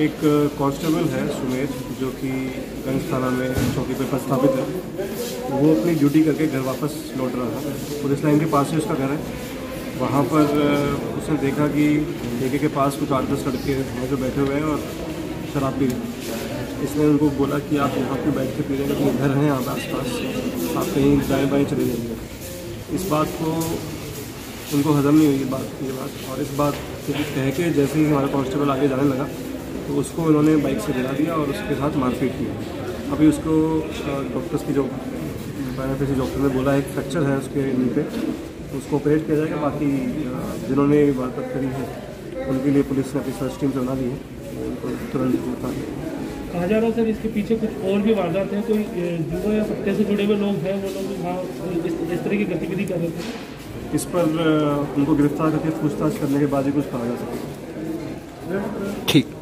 एक कांस्टेबल है, सुमेर, जो कि गंज थाना में चौकी पर प्रस्थापित है। वो अपनी ड्यूटी करके घर वापस लौट रहा था पुलिस लाइन के पास ही उसका घर है। वहाँ पर उसने देखा कि ठेके के पास कुछ आठ दस लड़के हैं जो बैठे हुए हैं और शराब पी रहे इसने उनको बोला कि आप यहाँ पे बैठ के पी रहे हैं घर हैं यहाँ पे आस पास आप कहीं दाएँ बाएँ चले जाइए। इस बात को उनको हजम नहीं हुई ये बात ये बात। और इस बात कह के जैसे ही हमारा कांस्टेबल आगे जाने लगा तो उसको उन्होंने बाइक से गिरा दिया और उसके साथ मारपीट की। अभी उसको डॉक्टर्स की जो बायोपैथी डॉक्टर ने बोला है फ्रैक्चर है उसके नी पे, उसको ऑपरेट किया जाएगा। बाकी जिन्होंने वारदात करी है, उनके लिए पुलिस ने अपनी सर्च टीम से बना दी है, उनको तुरंत कहा जा रहा है सर, इसके पीछे कुछ और भी वारदात हैं? कोई जुआ या पट्टे से जुड़े हुए लोग हैं? वो लोग इस तरह की गतिविधि कर रहे थे। इस पर उनको गिरफ़्तार करके पूछताछ करने के बाद ही कुछ कहा जा सकेगा ठीक।